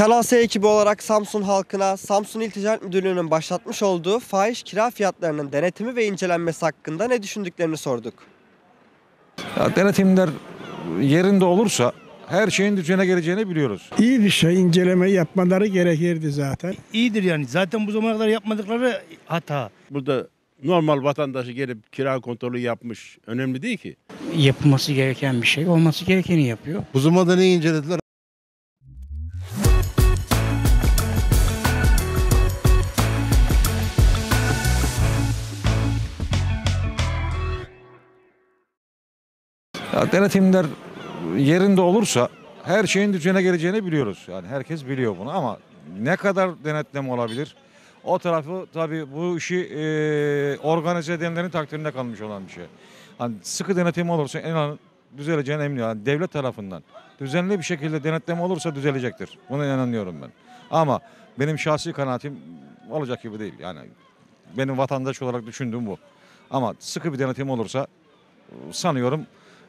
Kanal S ekibi olarak Samsun halkına Samsun İl Ticaret Müdürlüğü'nün başlatmış olduğu fahiş kira fiyatlarının denetimi ve incelenmesi hakkında ne düşündüklerini sorduk. Ya denetimler yerinde olursa her şeyin düzene geleceğini biliyoruz. İyi bir şey inceleme yapmaları gerekirdi zaten. iyidir yani. Zaten bu zamana kadar yapmadıkları hata. Burada normal vatandaşı gelip kira kontrolü yapmış. Önemli değil ki. yapılması gereken bir şey olması gerekeni yapıyor. Bu zamanda ne incelediler? Ya denetimler yerinde olursa her şeyin düzene geleceğini biliyoruz. Yani herkes biliyor bunu ama ne kadar denetleme olabilir? O tarafı tabii bu işi e, organize edenlerin takdirinde kalmış olan bir şey. Hani sıkı denetim olursa inanın düzeleceğine eminim. Yani devlet tarafından düzenli bir şekilde denetleme olursa düzelecektir. Buna inanıyorum ben. Ama benim şahsi kanaatim olacak gibi değil. Yani benim vatandaş olarak düşündüğüm bu. Ama sıkı bir denetim olursa sanıyorum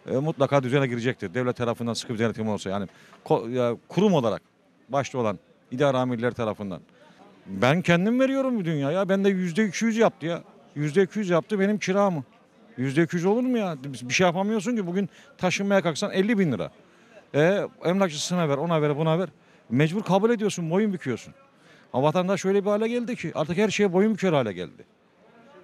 e, mutlaka düzene girecektir. Devlet tarafından sıkı bir denetim olursa yani kurum olarak başta olan idare amirleri tarafından. Ben kendim veriyorum bu dünyaya. Ben de yüzde 200 yaptı ya. Yüzde 200 yaptı benim kiramı. Yüzde 200 olur mu ya? Bir şey yapamıyorsun ki bugün taşınmaya kalksan 50 bin lira. E, emlakçısına ver, ona ver, buna ver. Mecbur kabul ediyorsun, boyun büküyorsun. Ama vatandaş öyle bir hale geldi ki artık her şeye boyun büker hale geldi.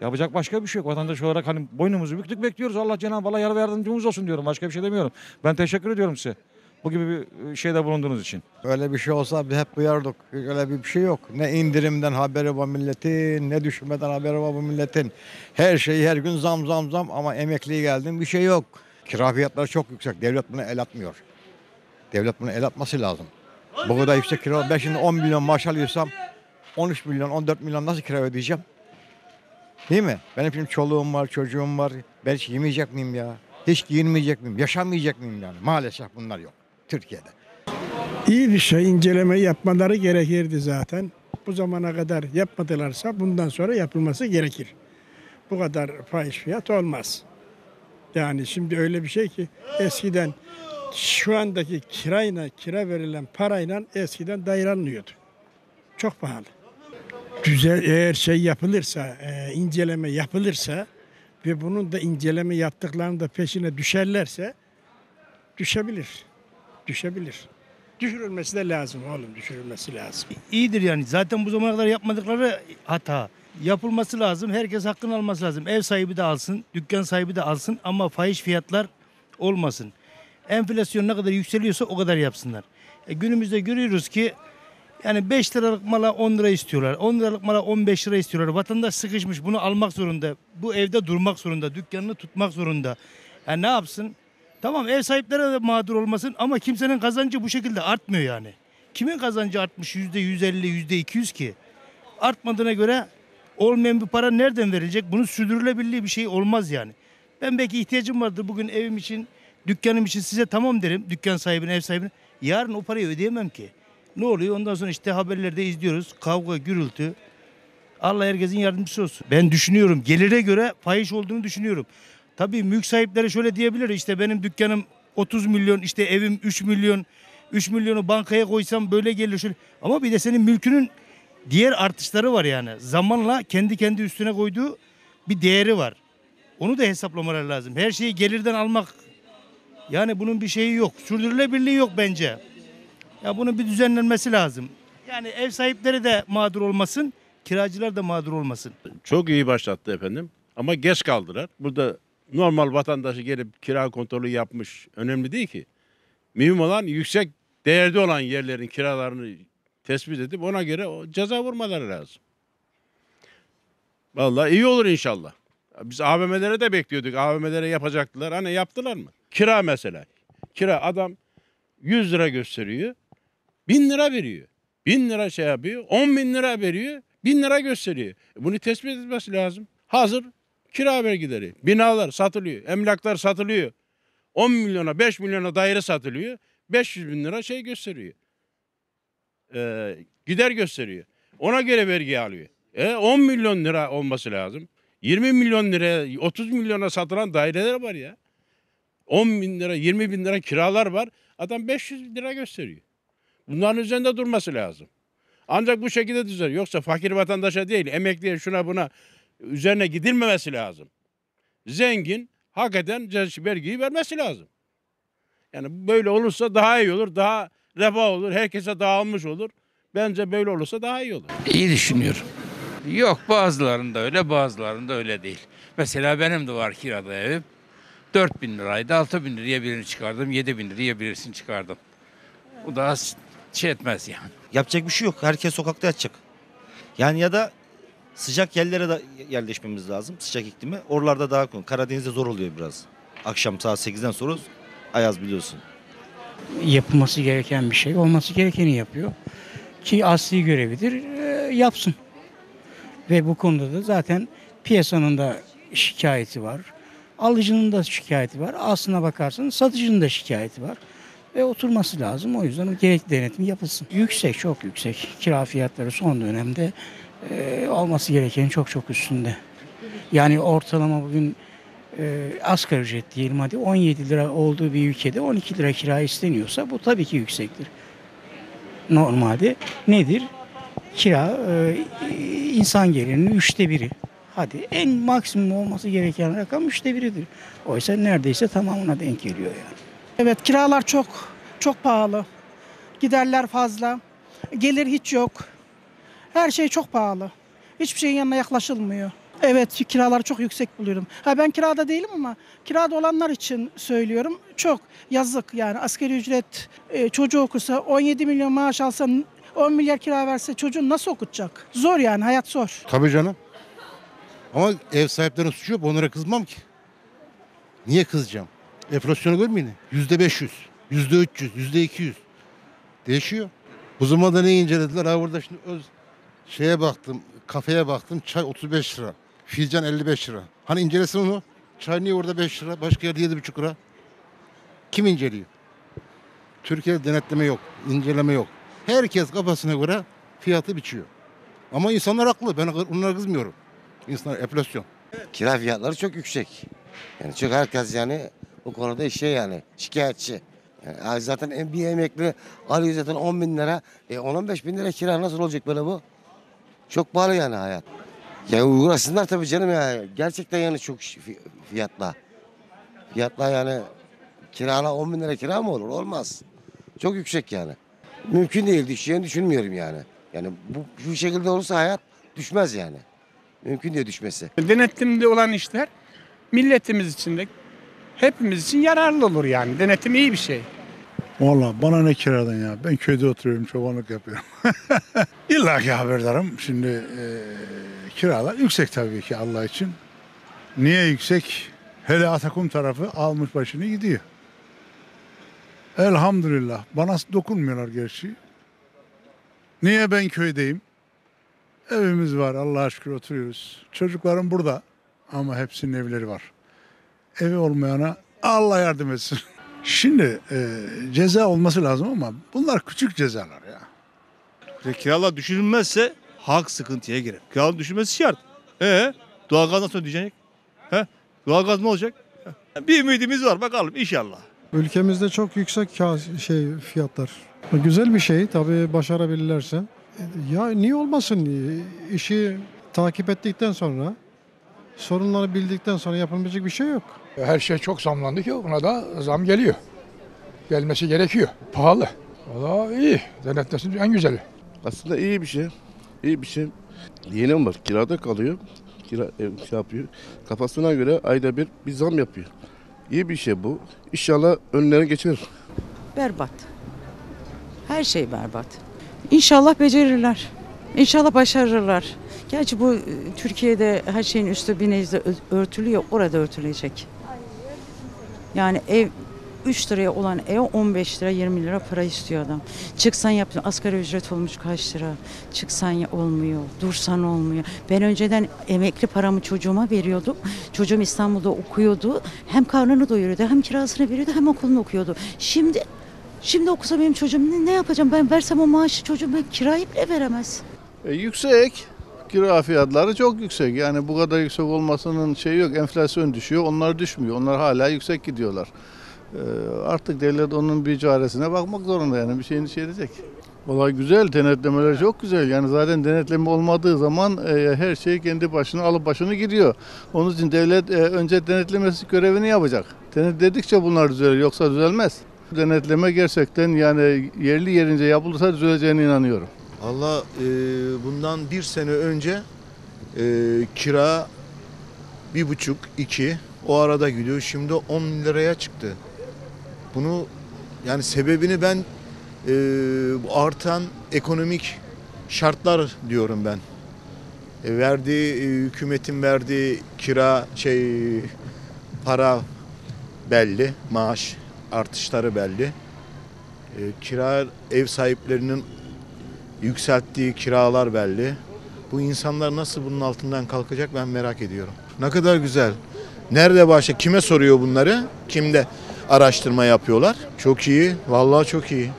Yapacak başka bir şey yok. Vatandaş olarak hani boynumuzu büktük bekliyoruz. Allah Cenab-ı Allah yar ve yardımcımız olsun diyorum. Başka bir şey demiyorum. Ben teşekkür ediyorum size. Bu gibi bir şeyde bulunduğunuz için. Öyle bir şey olsa biz hep duyardık. Öyle bir şey yok. Ne indirimden haberi var milletin, ne düşmeden haberi var bu milletin. Her şeyi her gün zam zam zam ama emekliye geldin bir şey yok. Kira fiyatları çok yüksek. Devlet buna el atmıyor. Devlet buna el atması lazım. Bu kadar yüksek kira. Ben şimdi 10 milyon maaş alıyorsam 13 milyon, 14 milyon nasıl kira ödeyeceğim? Değil mi? Benim şimdi çoluğum var, çocuğum var. Ben hiç yemeyecek miyim ya? Hiç giyinmeyecek miyim? Yaşamayacak mıyım yani? Maalesef bunlar yok Türkiye'de. İyi bir şey inceleme yapmaları gerekirdi zaten. Bu zamana kadar yapmadılarsa bundan sonra yapılması gerekir. Bu kadar fahiş fiyat olmaz. Yani şimdi öyle bir şey ki eskiden şu andaki kirayla kira verilen parayla eskiden daire. Çok pahalı. Güzel eğer şey yapılırsa, e, inceleme yapılırsa ve bunun da inceleme yaptıklarının da peşine düşerlerse düşebilir. Düşebilir. Düşürülmesi de lazım oğlum, düşürülmesi lazım. İyidir yani. Zaten bu zamana kadar yapmadıkları hata. Yapılması lazım. Herkes hakkını alması lazım. Ev sahibi de alsın, dükkan sahibi de alsın ama fahiş fiyatlar olmasın. Enflasyon ne kadar yükseliyorsa o kadar yapsınlar. E, günümüzde görüyoruz ki yani 5 liralık mala 10 lira istiyorlar. 10 liralık mala 15 lira istiyorlar. Vatandaş sıkışmış bunu almak zorunda. Bu evde durmak zorunda. Dükkanını tutmak zorunda. Yani ne yapsın? Tamam ev sahipleri de mağdur olmasın ama kimsenin kazancı bu şekilde artmıyor yani. Kimin kazancı artmış yüzde 150, yüzde 200 ki? Artmadığına göre olmayan bir para nereden verilecek? Bunun sürdürülebilirliği bir şey olmaz yani. Ben belki ihtiyacım vardır bugün evim için, dükkanım için size tamam derim. Dükkan sahibine, ev sahibine. Yarın o parayı ödeyemem ki. Ne oluyor? Ondan sonra işte haberlerde izliyoruz. Kavga, gürültü. Allah herkesin yardımcısı olsun. Ben düşünüyorum. Gelire göre fahiş olduğunu düşünüyorum. Tabii mülk sahipleri şöyle diyebilir. işte benim dükkanım 30 milyon, işte evim 3 milyon. 3 milyonu bankaya koysam böyle gelir şöyle. Ama bir de senin mülkünün diğer artışları var yani. Zamanla kendi kendi üstüne koyduğu bir değeri var. Onu da hesaplamalar lazım. Her şeyi gelirden almak yani bunun bir şeyi yok. Sürdürülebilirliği yok bence. Ya bunun bir düzenlenmesi lazım. Yani ev sahipleri de mağdur olmasın, kiracılar da mağdur olmasın. Çok iyi başlattı efendim. Ama geç kaldılar. Burada normal vatandaşı gelip kira kontrolü yapmış. Önemli değil ki. Mühim olan yüksek değerde olan yerlerin kiralarını tespit edip ona göre ceza vurmaları lazım. Vallahi iyi olur inşallah. Biz AVM'lere de bekliyorduk. AVM'lere yapacaktılar. Hani yaptılar mı? Kira mesela. Kira adam 100 lira gösteriyor. 1000 lira veriyor. 1000 lira şey yapıyor. 10 bin lira veriyor. 1000 lira gösteriyor. E Bunu tespit etmesi lazım. Hazır kira vergileri. Binalar satılıyor. Emlaklar satılıyor. 10 milyona 5 milyona daire satılıyor. 500 bin lira şey gösteriyor. Ee, gider gösteriyor. Ona göre vergi alıyor. E 10 milyon lira olması lazım. 20 milyon liraya 30 milyona satılan daireler var ya. 10 bin lira 20 bin lira kiralar var. Adam 500 lira gösteriyor. Bunların üzerinde durması lazım. Ancak bu şekilde düzer. Yoksa fakir vatandaşa değil, emekliye şuna buna üzerine gidilmemesi lazım. Zengin hakikaten cez- vergiyi vermesi lazım. Yani böyle olursa daha iyi olur, daha refah olur, herkese dağılmış olur. Bence böyle olursa daha iyi olur. İyi düşünüyorum. Yok bazılarında öyle bazılarında öyle değil. Mesela benim de var kirada evim. 4 bin liraydı 6 bin liraya birini çıkardım 7 bin liraya birisini çıkardım. Bu da şey etmez yani. Yapacak bir şey yok. Herkes sokakta yatacak. Yani ya da sıcak yerlere de yerleşmemiz lazım. Sıcak iklime. Oralarda daha kolay. Karadeniz'de zor oluyor biraz. Akşam saat 8'den sonra ayaz biliyorsun. Yapılması gereken bir şey olması gerekeni yapıyor. Ki asli görevidir e, yapsın. Ve bu konuda da zaten piyasanın da şikayeti var. Alıcının da şikayeti var. Aslına bakarsanız satıcının da şikayeti var. Ve oturması lazım. O yüzden gerekli denetim yapılsın. Yüksek, çok yüksek. Kira fiyatları son dönemde e, olması gerekenin çok çok üstünde. Yani ortalama bugün e, asgari ücret diyelim hadi 17 lira olduğu bir ülkede 12 lira kira isteniyorsa bu tabii ki yüksektir. Normalde nedir? Kira e, insan gelirinin üçte biri. Hadi en maksimum olması gereken rakam üçte biridir. Oysa neredeyse tamamına denk geliyor yani. Evet kiralar çok çok pahalı. Giderler fazla. Gelir hiç yok. Her şey çok pahalı. Hiçbir şeyin yanına yaklaşılmıyor. Evet kiraları çok yüksek buluyorum. Ha ben kirada değilim ama kirada olanlar için söylüyorum. Çok yazık yani asgari ücret e, çocuğu okusa 17 milyon maaş alsa 10 milyar kira verse çocuğunu nasıl okutacak? Zor yani hayat zor. Tabii canım. Ama ev sahiplerinin suçu yok. Onlara kızmam ki. Niye kızacağım? Enflasyonu görmeyin. Yüzde 500, yüzde 300, yüzde 200. Değişiyor. Bu zamanda ne incelediler? Ha burada şimdi öz şeye baktım, kafeye baktım. Çay 35 lira. Filcan 55 lira. Hani incelesin onu. Çay niye orada 5 lira? Başka yerde 7,5 lira. Kim inceliyor? Türkiye'de denetleme yok, inceleme yok. Herkes kafasına göre fiyatı biçiyor. Ama insanlar haklı. Ben onlara kızmıyorum. İnsanlar enflasyon. Kira fiyatları çok yüksek. Yani çok herkes yani bu konuda şey yani şikayetçi. Yani zaten en- bir emekli alıyor zaten 10 bin lira. E 10-15 bin lira kira nasıl olacak böyle bu? Çok pahalı yani hayat. Yani uğraşsınlar tabii canım ya. Gerçekten yani çok fiyatla. Fiyatla yani kirala 10 bin lira kira mı olur? Olmaz. Çok yüksek yani. Mümkün değil düşeceğini düşünmüyorum yani. Yani bu bu şekilde olursa hayat düşmez yani. Mümkün değil düşmesi. Denetimde olan işler milletimiz için de hepimiz için yararlı olur yani. Denetim iyi bir şey. Valla bana ne kiradan ya. Ben köyde oturuyorum, çobanlık yapıyorum. İlla ki haberdarım. Şimdi e, kiralar yüksek tabii ki Allah için. Niye yüksek? Hele Atakum tarafı almış başını gidiyor. Elhamdülillah. Bana dokunmuyorlar gerçi. Niye ben köydeyim? Evimiz var Allah'a şükür oturuyoruz. Çocuklarım burada ama hepsinin evleri var. Evi olmayana Allah yardım etsin. Şimdi e, ceza olması lazım ama bunlar küçük cezalar ya. Kiralar düşürülmezse halk sıkıntıya girer. Kiralar düşürmesi şart. Ee, doğalgaz nasıl ödeyecek? He? Doğalgaz ne olacak? Bir ümidimiz var bakalım inşallah. Ülkemizde çok yüksek şey fiyatlar. Güzel bir şey tabii başarabilirlerse. Ya niye olmasın? İşi takip ettikten sonra, sorunları bildikten sonra yapılmayacak bir şey yok. Her şey çok zamlandı ki ona da zam geliyor. Gelmesi gerekiyor. Pahalı. Valla iyi. Denetlesin en güzeli. Aslında iyi bir şey. İyi bir şey. Yeğenim var. Kirada kalıyor. Kira ev şey yapıyor. Kafasına göre ayda bir bir zam yapıyor. İyi bir şey bu. İnşallah önlerine geçirir. Berbat. Her şey berbat. İnşallah becerirler. İnşallah başarırlar. Gerçi bu e, Türkiye'de her şeyin üstü bir nezle örtülüyor. Orada örtülecek. Yani ev 3 liraya olan ev 15 lira 20 lira para istiyor adam. Çıksan yap asgari ücret olmuş kaç lira. Çıksan ya olmuyor. Dursan olmuyor. Ben önceden emekli paramı çocuğuma veriyordum. Çocuğum İstanbul'da okuyordu. Hem karnını doyuruyordu hem kirasını veriyordu hem okulunu okuyordu. Şimdi Şimdi okusa benim çocuğum ne, ne yapacağım? Ben versem o maaşı çocuğum ben kirayı bile veremez. E, yüksek. Kira fiyatları çok yüksek. Yani bu kadar yüksek olmasının şeyi yok. Enflasyon düşüyor. Onlar düşmüyor. Onlar hala yüksek gidiyorlar. E, artık devlet onun bir çaresine bakmak zorunda yani. Bir şeyini şey edecek. Vallahi güzel denetlemeler çok güzel. Yani zaten denetleme olmadığı zaman e, her şey kendi başına alıp başını gidiyor. Onun için devlet e, önce denetlemesi görevini yapacak. Denetledikçe bunlar düzelir yoksa düzelmez. Denetleme gerçekten yani yerli yerince yapılırsa düzeleceğine inanıyorum. Allah bundan bir sene önce e, kira bir buçuk, iki o arada gidiyor. Şimdi 10 liraya çıktı. Bunu yani sebebini ben e, artan ekonomik şartlar diyorum ben. E, verdiği e, hükümetin verdiği kira şey para belli, maaş artışları belli. E, kira ev sahiplerinin yükselttiği kiralar belli. Bu insanlar nasıl bunun altından kalkacak ben merak ediyorum. Ne kadar güzel. Nerede başla? Kime soruyor bunları? Kimde araştırma yapıyorlar? Çok iyi. Vallahi çok iyi.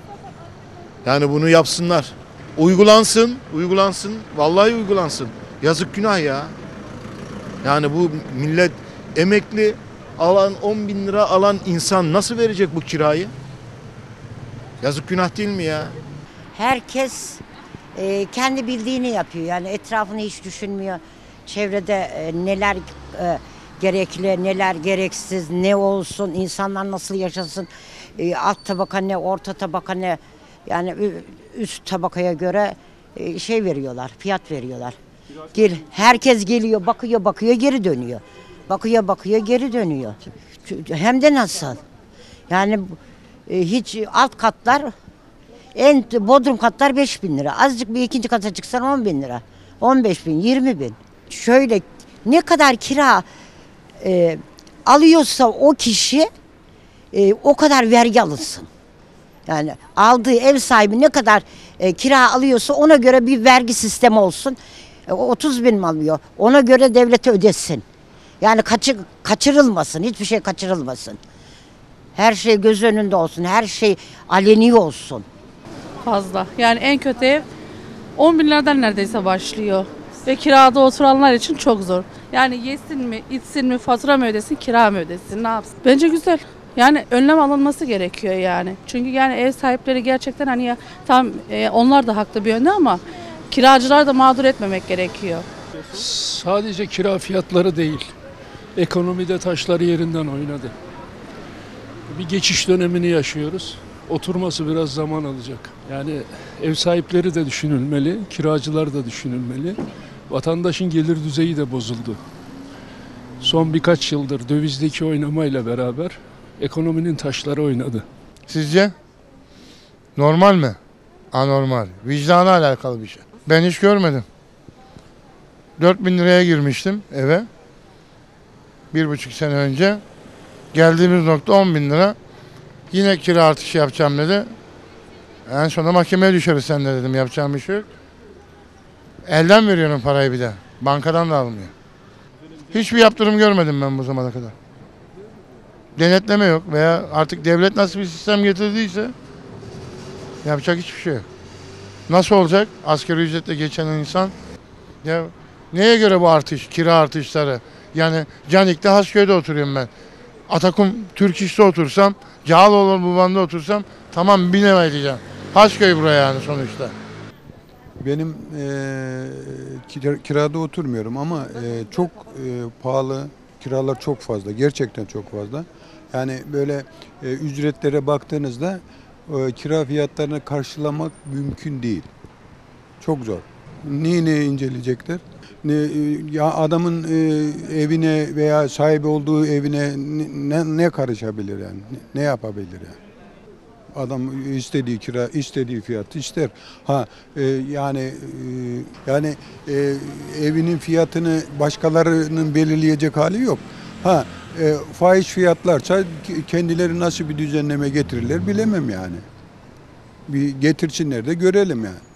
Yani bunu yapsınlar. Uygulansın, uygulansın. Vallahi uygulansın. Yazık günah ya. Yani bu millet emekli alan 10 bin lira alan insan nasıl verecek bu kirayı? Yazık günah değil mi ya? Herkes e, kendi bildiğini yapıyor. Yani etrafını hiç düşünmüyor. Çevrede e, neler e, gerekli, neler gereksiz, ne olsun, insanlar nasıl yaşasın. E, alt tabaka ne, orta tabaka ne. Yani üst tabakaya göre e, şey veriyorlar, fiyat veriyorlar. Gel, herkes geliyor, bakıyor, bakıyor, geri dönüyor. Bakıyor, bakıyor, geri dönüyor. Hem de nasıl? Yani e, hiç alt katlar en bodrum katlar 5 bin lira. Azıcık bir ikinci kata çıksan 10 bin lira. 15 bin, 20 bin. Şöyle ne kadar kira e, alıyorsa o kişi e, o kadar vergi alınsın. Yani aldığı ev sahibi ne kadar e, kira alıyorsa ona göre bir vergi sistemi olsun. E, o 30 bin mi alıyor? Ona göre devlete ödesin. Yani kaçı, kaçırılmasın, hiçbir şey kaçırılmasın. Her şey göz önünde olsun, her şey aleni olsun. Fazla. Yani en kötü ev 10 bin liradan neredeyse başlıyor. Ve kirada oturanlar için çok zor. Yani yesin mi, içsin mi, fatura mı ödesin, kira mı ödesin, ne yapsın? Bence güzel. Yani önlem alınması gerekiyor yani. Çünkü yani ev sahipleri gerçekten hani ya tam e, onlar da haklı bir yönde ama kiracılar da mağdur etmemek gerekiyor. Sadece kira fiyatları değil. Ekonomide taşları yerinden oynadı. Bir geçiş dönemini yaşıyoruz. Oturması biraz zaman alacak. Yani ev sahipleri de düşünülmeli, kiracılar da düşünülmeli. Vatandaşın gelir düzeyi de bozuldu. Son birkaç yıldır dövizdeki oynamayla beraber ekonominin taşları oynadı. Sizce? Normal mi? Anormal. Vicdana alakalı bir şey. Ben hiç görmedim. 4000 liraya girmiştim eve. Bir buçuk sene önce. Geldiğimiz nokta 10 bin lira. Yine kira artışı yapacağım dedi. En sonunda mahkemeye düşeriz sen de dedim. Yapacağım bir şey yok. Elden veriyorum parayı bir de. Bankadan da almıyor. Hiçbir yaptırım görmedim ben bu zamana kadar. Denetleme yok veya artık devlet nasıl bir sistem getirdiyse yapacak hiçbir şey yok. Nasıl olacak? Asgari ücretle geçen insan ya neye göre bu artış, kira artışları? Yani Canik'te Hasköy'de oturuyorum ben. Atakum Türk İş'te otursam, Cağaloğlu Bulvarı'nda otursam tamam bin lira edeceğim. Hasköy buraya yani sonuçta. Benim kira- kirada oturmuyorum ama eee, çok eee, pahalı, kiralar çok fazla, gerçekten çok fazla. Yani böyle eee, ücretlere baktığınızda eee, kira fiyatlarını karşılamak mümkün değil. Çok zor. Niye ne inceleyecekler? Eee, ya adamın eee, evine veya sahibi olduğu evine ne, ne karışabilir yani? Ne, yapabilir yani? Adam istediği kira, istediği fiyat ister. Ha e, yani e, yani e, evinin fiyatını başkalarının belirleyecek hali yok. Ha e, fahiş fiyatlarsa kendileri nasıl bir düzenleme getirirler bilemem yani. Bir getirsinler de görelim yani.